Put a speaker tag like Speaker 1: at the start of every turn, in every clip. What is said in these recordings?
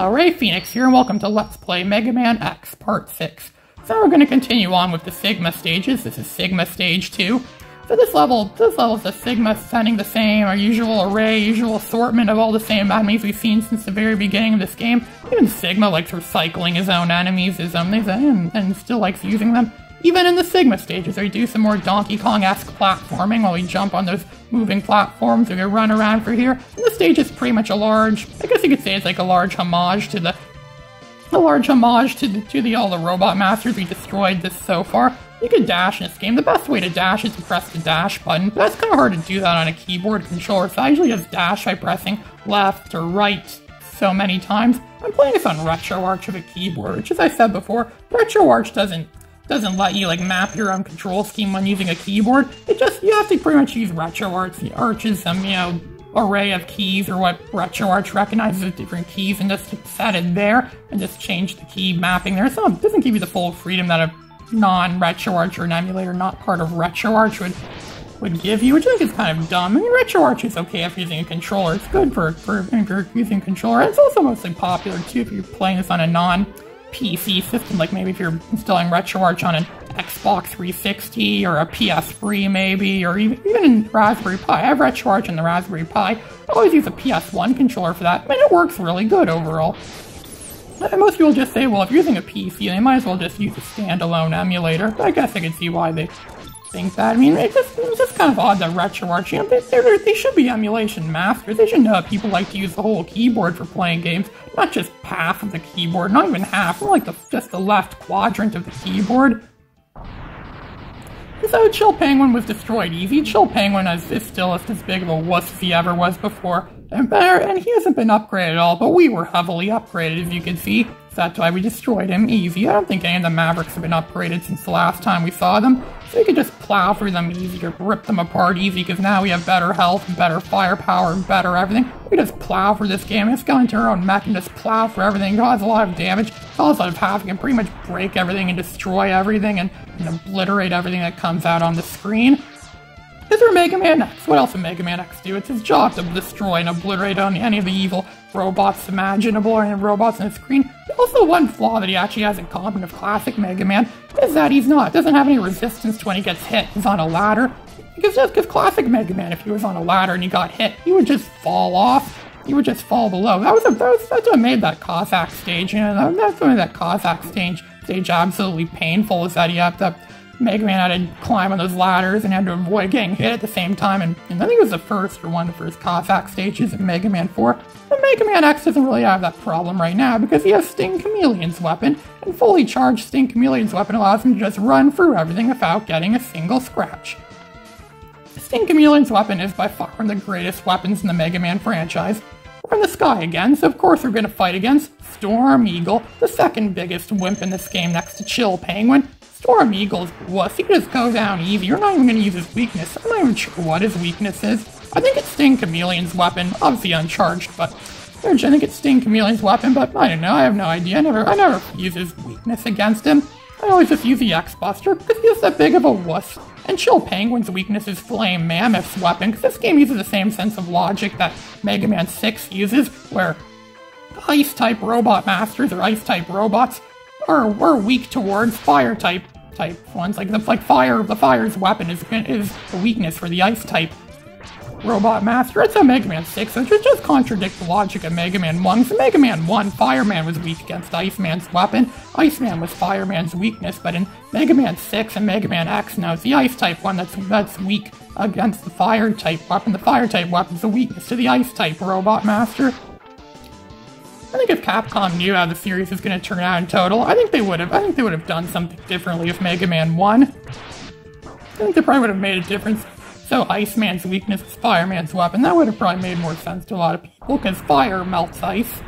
Speaker 1: Hello, Ray Phoenix here, and welcome to Let's Play Mega Man X Part 6. So we're going to continue on with the Sigma stages. This is Sigma Stage 2. So this level, this level is the Sigma sending the same, our usual array, usual assortment of all the same enemies we've seen since the very beginning of this game. Even Sigma likes recycling his own enemies, his own things, and, and still likes using them. Even in the Sigma stages, we do some more Donkey Kong-esque platforming while we jump on those moving platforms. We can run around for here. Stage is pretty much a large, I guess you could say it's like a large homage to the, a large homage to the, to the all the robot masters we destroyed this so far. You can dash in this game. The best way to dash is to press the dash button, but that's kind of hard to do that on a keyboard controller, so I usually just dash by pressing left or right so many times. I'm playing this on RetroArch of a keyboard, which as I said before, RetroArch doesn't doesn't let you like map your own control scheme when using a keyboard. It just you have to pretty much use RetroArch, Arch's some you know array of keys or what RetroArch recognizes as different keys and just set it there and just change the key mapping there. So it doesn't give you the full freedom that a non-RetroArch or an emulator not part of RetroArch would would give you, which I think is kind of dumb. I mean, RetroArch is okay if you're using a controller. It's good for, for if you're using a controller. It's also mostly popular too if you're playing this on a non PC system, like maybe if you're installing RetroArch on an Xbox 360 or a PS3 maybe, or even, Raspberry Pi. I have RetroArch in the Raspberry Pi. I always use a PS1 controller for that. and it works really good overall. And most people just say, well, if you're using a PC, they might as well just use a standalone emulator. But I guess I can see why they think that. I mean, it's just, it's just kind of odd that RetroArch, you know, they, they're, they should be emulation masters. They should know that people like to use the whole keyboard for playing games, not just half of the keyboard, not even half, more like the, just the left quadrant of the keyboard. So Chill Penguin was destroyed easy. Chill Penguin is, is still as big of a wuss as he ever was before. And better, and he hasn't been upgraded at all, but we were heavily upgraded, as you can see. So that's why we destroyed him easy. I don't think any of the Mavericks have been upgraded since the last time we saw them. So we can just plow through them easy or rip them apart easy because now we have better health, better firepower, and better everything. We just plow for this game. Just go into our own mech and just plow for everything. Cause a lot of damage, cause a lot of havoc, and pretty much break everything and destroy everything and, and obliterate everything that comes out on the screen. Is there Mega Man X? What else would Mega Man X do? It's his job to destroy and obliterate any of the evil robots imaginable or any robots on the screen. Also, one flaw that he actually has in common with classic Mega Man is that he's not doesn't have any resistance to when he gets hit. He's on a ladder. Because just because classic Mega Man, if he was on a ladder and he got hit, he would just fall off. He would just fall below. That was, a, that was that's what made that Cossack stage. You know, that's what made that Cossack stage stage absolutely painful. Is that you have to Mega Man had to climb on those ladders and had to avoid getting hit at the same time. And, and I think it was the first or one of the first Cossack stages in Mega Man 4. But Mega Man X doesn't really have that problem right now because he has Sting Chameleon's weapon, and fully charged Sting Chameleon's weapon allows him to just run through everything without getting a single scratch. Sting Chameleon's weapon is by far one of the greatest weapons in the Mega Man franchise. We're in the sky again, so of course we're going to fight against Storm Eagle, the second biggest wimp in this game next to Chill Penguin, Storm Eagle's wuss. He just go down easy. You're not even going to use his weakness. I'm not even sure what his weakness is. I think it's Sting Chameleon's weapon. Obviously uncharged, but I think it's Sting Chameleon's weapon, but I don't know. I have no idea. I never, I never use his weakness against him. I always just use the X-Buster because he's that big of a wuss. And Chill Penguin's weakness is Flame Mammoth's weapon because this game uses the same sense of logic that Mega Man 6 uses, where Ice-type robot masters or Ice-type robots are, are weak towards Fire-type type ones. Like the like fire, the fire's weapon is is a weakness for the ice type robot master. It's a Mega Man 6, so it just contradict the logic of Mega Man 1. So Mega Man 1, Fireman was weak against Iceman's weapon. Iceman was Fireman's weakness, but in Mega Man 6 and Mega Man X now it's the ice type one that's that's weak against the fire type weapon. The fire type weapon's a weakness to the ice type robot master. I think if Capcom knew how the series was going to turn out in total, I think they would have. I think they would have done something differently if Mega Man 1. I think they probably would have made a difference. So Iceman's weakness is Fireman's weapon. That would have probably made more sense to a lot of people, because fire melts ice.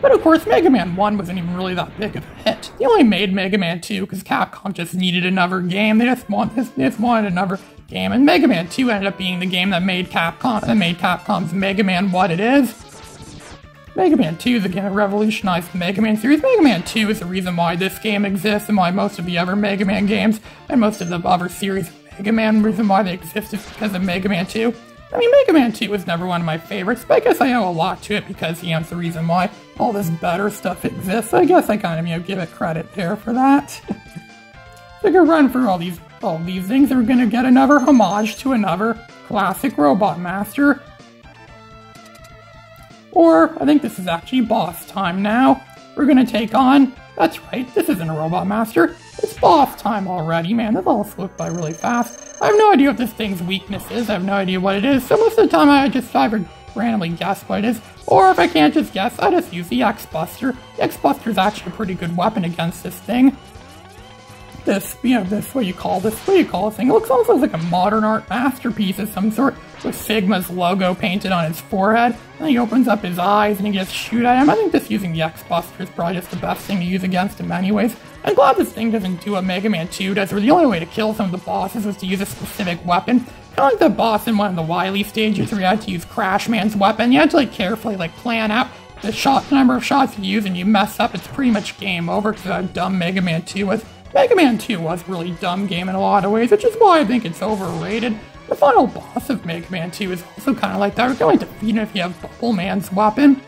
Speaker 1: But of course, Mega Man 1 wasn't even really that big of a hit. They only made Mega Man 2 because Capcom just needed another game. They just, want, they just wanted another game. And Mega Man 2 ended up being the game that made Capcom that made Capcom's Mega Man what it is. Mega Man 2 is again a revolutionized the Mega Man series. Mega Man 2 is the reason why this game exists and why most of the other Mega Man games and most of the other series Mega Man, reason why they exist is because of Mega Man 2. I mean, Mega Man 2 was never one of my favorites, but I guess I owe a lot to it because, you know, it's the reason why all this better stuff exists. I guess I kind of, you know, give it credit there for that. so could run through all these, all these things, we're gonna get another homage to another classic Robot Master. Or, I think this is actually boss time now. We're gonna take on, that's right, this isn't a Robot Master, it's boss time already, man, this all slipped by really fast. I have no idea what this thing's weakness is, I have no idea what it is, so most of the time I just either randomly guess what it is, or if I can't just guess, I just use the X-Buster. The X-Buster is actually a pretty good weapon against this thing this, you know, this, what you call this, what you call this thing. It looks almost like a modern art masterpiece of some sort, with Sigma's logo painted on his forehead. And he opens up his eyes and he gets shoot at him. I think just using the X-Buster is probably just the best thing to use against him anyways. I'm glad this thing doesn't do what Mega Man 2 does, where the only way to kill some of the bosses was to use a specific weapon. Kind of like the boss in one of the Wily stages where you had to use Crash Man's weapon. You had to like carefully like plan out the shot number of shots you use and you mess up, it's pretty much game over because how dumb Mega Man 2 was. Mega Man 2 was a really dumb game in a lot of ways, which is why I think it's overrated. The final boss of Mega Man 2 is also kind of like that. We're going to defeat him if you have Bubble Man's weapon.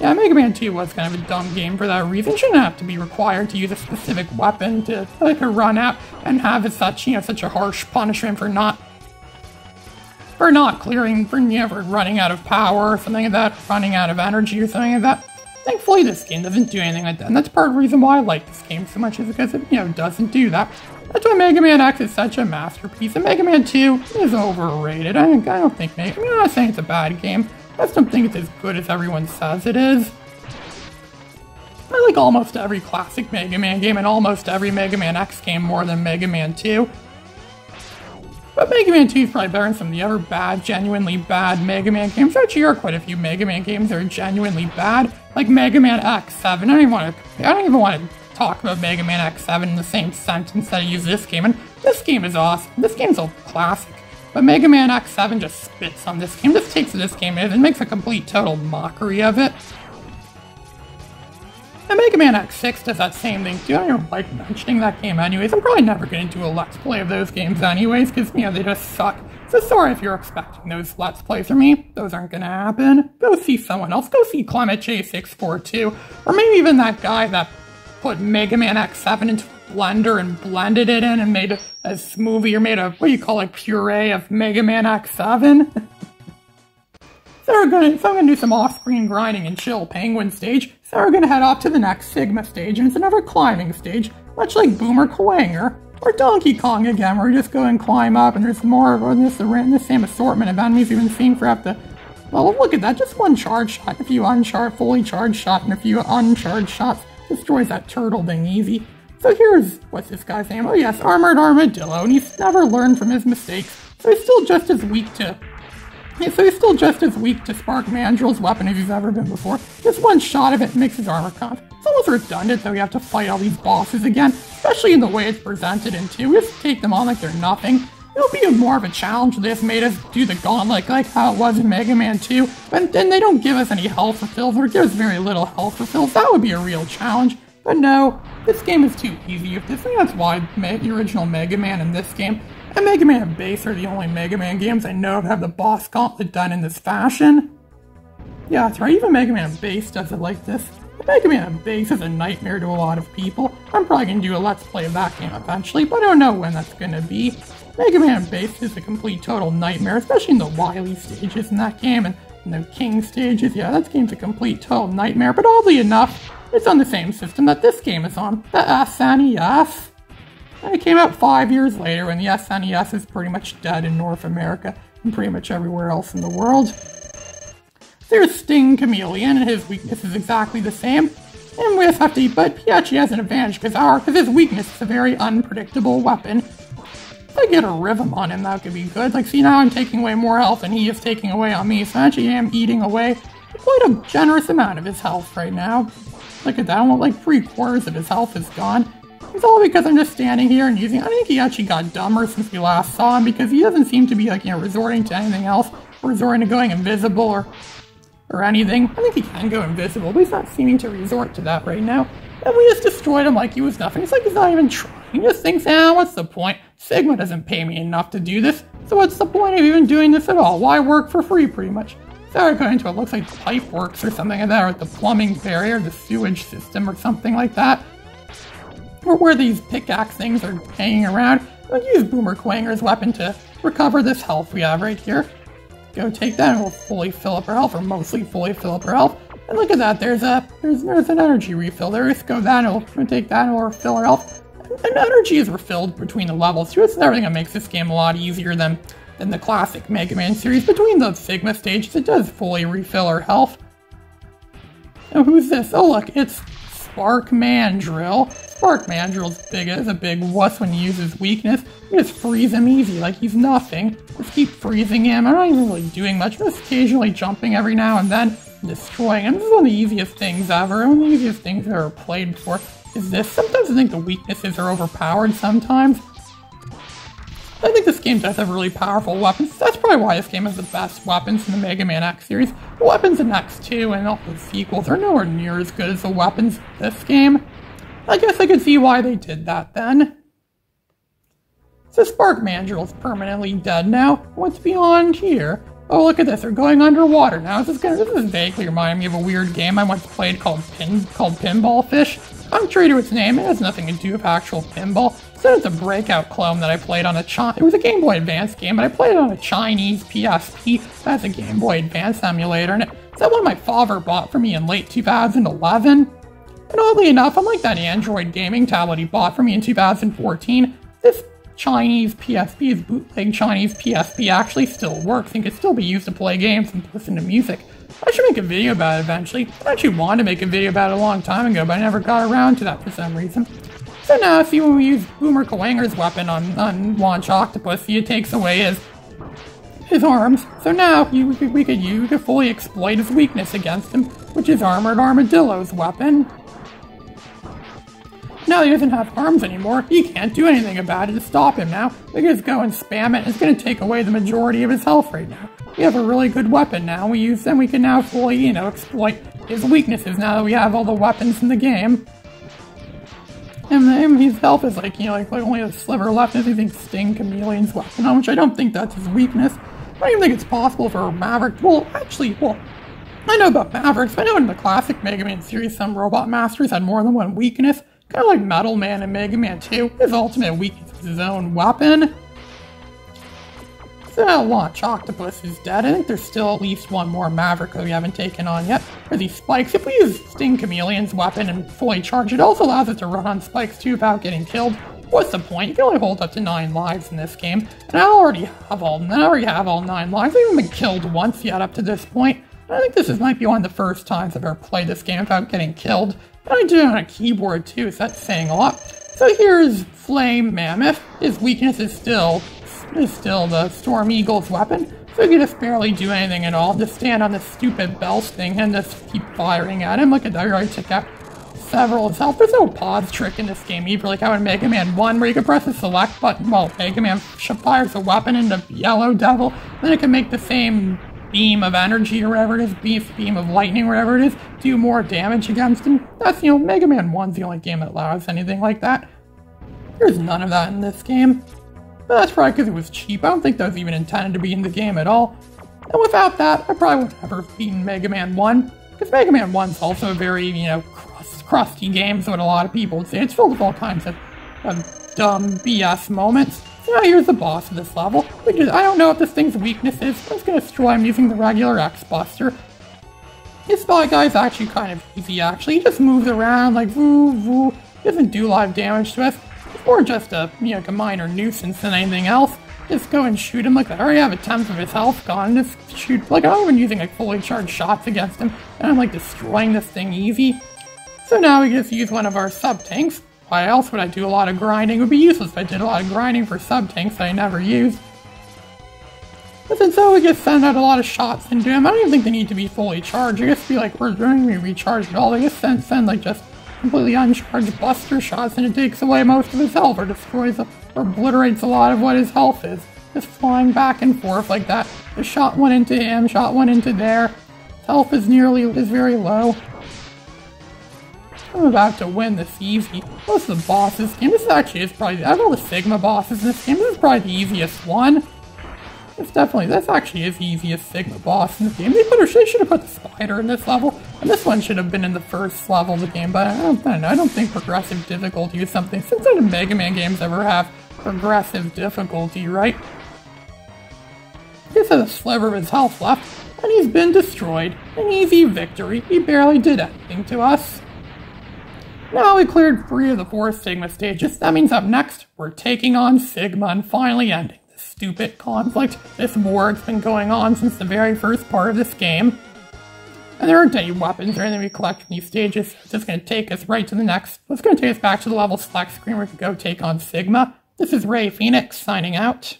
Speaker 1: Yeah, Mega Man 2 was kind of a dumb game for that reason. You shouldn't have to be required to use a specific weapon to like a run out and have as such, you know, such a harsh punishment for not for not clearing, for never running out of power or something like that, running out of energy or something like that. Thankfully, this game doesn't do anything like that, and that's part of the reason why I like this game so much is because it, you know, doesn't do that. That's why Mega Man X is such a masterpiece, and Mega Man 2 is overrated. I, I don't think Mega I mean, I'm not saying it's a bad game. I just don't think it's as good as everyone says it is. I like almost every classic Mega Man game and almost every Mega Man X game more than Mega Man 2. But Mega Man 2 is probably better than some of the other bad, genuinely bad Mega Man games. Actually, There are quite a few Mega Man games that are genuinely bad, like Mega Man X7. I don't even want to. I don't even want to talk about Mega Man X7 in the same sentence that I use this game. And this game is awesome. This game's a classic. But Mega Man X7 just spits on this game, just takes this game and makes a complete total mockery of it. And Mega Man X6 does that same thing too. I don't like mentioning that game anyways. I'm probably never going to do a Let's Play of those games anyways, because, you know, they just suck. So sorry if you're expecting those Let's Plays from me. Those aren't going to happen. Go see someone else. Go see Climate J642. Or maybe even that guy that put Mega Man X7 into a blender and blended it in and made a, smoothie or made a, what do you call it, puree of Mega Man X7. so we're gonna, so I'm gonna do some off-screen grinding and chill penguin stage. So we're gonna head off to the next Sigma stage, and it's another climbing stage, much like Boomer Kuwanger, or Donkey Kong again, where we just go and climb up, and there's more of this, the same assortment of enemies we've been seeing throughout the... Well, look at that, just one charge shot, a few uncharged, fully charged shot, and a few uncharged shots destroys that turtle thing easy. So here's, what's this guy's name? Oh yes, Armored Armadillo, and he's never learned from his mistakes, so he's still just as weak to so he's still just as weak to Spark Mandrill's weapon as he's ever been before. Just one shot of it makes his armor conf. It's almost redundant that we have to fight all these bosses again, especially in the way it's presented in 2. We just take them on like they're nothing. It'll be more of a challenge if made us do the gauntlet like how it was in Mega Man 2, but then they don't give us any health refills or give us very little health refills. That would be a real challenge. But no, this game is too easy. If this, that's why the original Mega Man and this game and Mega Man Bass are the only Mega Man games I know of have the boss gauntlet done in this fashion. Yeah, that's right, even Mega Man Bass does it like this. Mega Man Bass is a nightmare to a lot of people. I'm probably gonna do a Let's Play of that game eventually, but I don't know when that's gonna be. Mega Man Bass is a complete total nightmare, especially in the Wily stages in that game and the King stages. Yeah, that game's a complete total nightmare, but oddly enough, it's on the same system that this game is on, the SNES. And it came out five years later when the SNES is pretty much dead in North America and pretty much everywhere else in the world. There's Sting Chameleon, and his weakness is exactly the same. And just have but actually has an advantage because his weakness is a very unpredictable weapon. If I get a rhythm on him, that could be good. Like, see, now I'm taking away more health and he is taking away on me, so I actually am eating away quite a generous amount of his health right now. Look at that, almost like three quarters of his health is gone. It's all because I'm just standing here and using- I think he actually got dumber since we last saw him because he doesn't seem to be like, you know, resorting to anything else, resorting to going invisible or or anything. I think he can go invisible, but he's not seeming to resort to that right now. And we just destroyed him like he was nothing. It's like he's not even trying. He just thinks, ah, what's the point? Sigma doesn't pay me enough to do this. So what's the point of even doing this at all? Why work for free, pretty much? So I go into it looks like pipe works or something like that, or the plumbing barrier, the sewage system or something like that. Or where these pickaxe things are hanging around. I'll use Boomer Kuwanger's weapon to recover this health we have right here. Go take that and we'll fully fill up our health, or mostly fully fill up our health. And look at that, there's a there's there's an energy refill there. Let's go that and we'll take that and we'll refill our health. And energy is refilled between the levels too. It's everything that makes this game a lot easier than than the classic Mega Man series. Between the Sigma stages, it does fully refill our health. Now, who's this? Oh, look, it's Spark Mandrill. Spark Mandrill's big as a big wuss when he uses weakness. You just freeze him easy, like he's nothing. Just keep freezing him. I'm not even really doing much, just occasionally jumping every now and then, destroying him. This is one of the easiest things ever, one of the easiest things I've ever played before. Is this? Sometimes I think the weaknesses are overpowered sometimes. I think this game does have really powerful weapons. That's probably why this game has the best weapons in the Mega Man X series. The weapons in X2 and all the sequels are nowhere near as good as the weapons in this game. I guess I could see why they did that then. So Spark Mandrill is permanently dead now. What's beyond here? Oh, look at this. They're going underwater now. This is, gonna, this is vaguely reminding me of a weird game I once played called Pin called Pinball Fish. I'm true to its name. It has nothing to do with actual pinball. So it's a breakout clone that I played on a Chi- It was a Game Boy Advance game, but I played it on a Chinese PSP. That's a Game Boy Advance emulator, and it's that one my father bought for me in late 2011. And oddly enough, unlike that Android gaming tablet he bought for me in 2014, this Chinese PSP, his bootleg Chinese PSP, actually still works and can still be used to play games and listen to music. I should make a video about it eventually. I actually wanted to make a video about it a long time ago, but I never got around to that for some reason. So now, see when we use Boomer Kuwanger's weapon on, on Launch Octopus, see it takes away his his arms. So now you, we, could, you could fully exploit his weakness against him, which is Armored Armadillo's weapon. Now he doesn't have arms anymore, he can't do anything about it to stop him now. We just go and spam it, it's gonna take away the majority of his health right now. We have a really good weapon now, we use them, we can now fully, you know, exploit his weaknesses now that we have all the weapons in the game. And then his health is like, you know, like, like only a sliver left, and I think Sting Chameleon's weapon on, which I don't think that's his weakness. I don't even think it's possible for Maverick. Well, actually, well, I know about Mavericks. I know in the classic Mega Man series, some Robot Masters had more than one weakness. Kind of like Metal Man and Mega Man 2. His ultimate weakness is his own weapon. So Launch Octopus is dead. I think there's still at least one more Maverick that we haven't taken on yet. For these spikes, if we use Sting Chameleon's weapon and fully charge it, also allows us to run on spikes too without getting killed. What's the point? You can only hold up to 9 lives in this game, and I already have all I already have all 9 lives. I haven't been killed once yet up to this point. I think this is, might be one of the first times I've ever played this game without getting killed. I do it on a keyboard too, so that's saying a lot. So here's Flame Mammoth. His weakness is still is still the Storm Eagle's weapon, so he can just barely do anything at all. Just stand on this stupid bells thing and just keep firing at him. Look at that, I already took out several of health. There's no pause trick in this game either, like how in Mega Man 1 where you can press the select button while Mega Man fires a weapon into Yellow Devil, then it can make the same beam of energy or whatever it is, beam, beam of lightning or whatever it is, do more damage against him. That's, you know, Mega Man 1's the only game that allows anything like that. There's none of that in this game. But that's probably because it was cheap. I don't think that was even intended to be in the game at all. And without that, I probably would never have beaten Mega Man 1. Because Mega Man 1's also a very, you know, crust, crusty game, so what a lot of people would say. It's filled with all kinds of, of dumb BS moments. Now here's the boss of this level. Which is, I don't know what this thing's weakness is. I'm just gonna destroy him using the regular X-Buster. This bad guy's actually kind of easy, actually. He just moves around like woo woo. He doesn't do a lot of damage to us. More just a, you know, like a minor nuisance than anything else. Just go and shoot him like that. I already have a tenth of his health gone. Just shoot, like, I'm even using like fully charged shots against him. And I'm like destroying this thing easy. So now we just use one of our sub-tanks. Why else would I do a lot of grinding? It would be useless if I did a lot of grinding for sub-tanks that I never use. But then so we just send out a lot of shots into him. I don't even think they need to be fully charged. I guess be like, we're doing we recharge at all. They just send, send like just completely uncharged buster shots and it takes away most of his health or destroys or obliterates a lot of what his health is. Just flying back and forth like that. The shot went into him, shot went into there. Health is nearly is very low. I'm about to win this easy. Most of the bosses game, this actually is probably, out of all the Sigma bosses in this game, this is probably the easiest one. It's definitely, this actually is the easiest Sigma boss in the game. They, put, they should have put the spider in this level, and this one should have been in the first level of the game, but I don't, I don't know, I don't think progressive difficulty is something, since none of Mega Man games ever have progressive difficulty, right? This has a sliver of his health left, and he's been destroyed. An easy victory. He barely did anything to us. Now we cleared three of the four Sigma stages. That means up next, we're taking on Sigma and finally ending this stupid conflict. This war that's been going on since the very first part of this game. And there aren't any weapons or anything we collect from these stages. It's just going to take us right to the next. It's going to take us back to the level select screen where we can go take on Sigma. This is Ray Phoenix signing out.